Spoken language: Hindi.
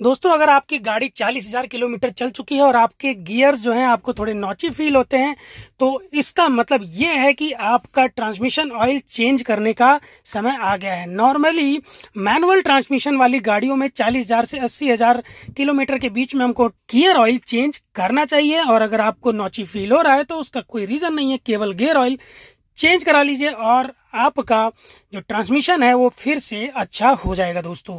दोस्तों, अगर आपकी गाड़ी चालीस हज़ार किलोमीटर चल चुकी है और आपके गियर जो हैं, आपको थोड़े नौची फील होते हैं तो इसका मतलब ये है कि आपका ट्रांसमिशन ऑयल चेंज करने का समय आ गया है। नॉर्मली मैनुअल ट्रांसमिशन वाली गाड़ियों में चालीस हज़ार से अस्सी हज़ार किलोमीटर के बीच में हमको गियर ऑयल चेंज करना चाहिए, और अगर आपको नौची फील हो रहा है तो उसका कोई रीजन नहीं है, केवल गियर ऑयल चेंज करा लीजिए, और आपका जो ट्रांसमिशन है, वो फिर से अच्छा हो जाएगा दोस्तों।